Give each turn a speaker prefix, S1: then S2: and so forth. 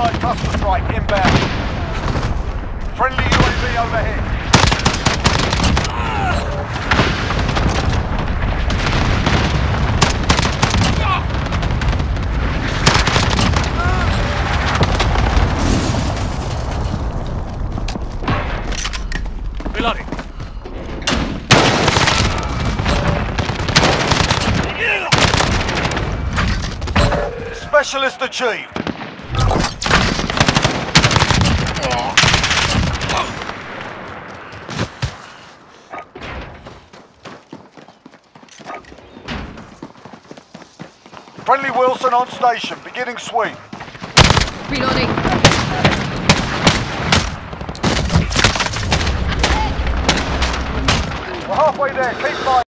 S1: Allied cluster strike inbound. Friendly UAV overhead.
S2: Reloading.
S1: Specialist achieved. Friendly Wilson on station, beginning sweep.
S3: Reloading.
S1: We're halfway there, keep fighting.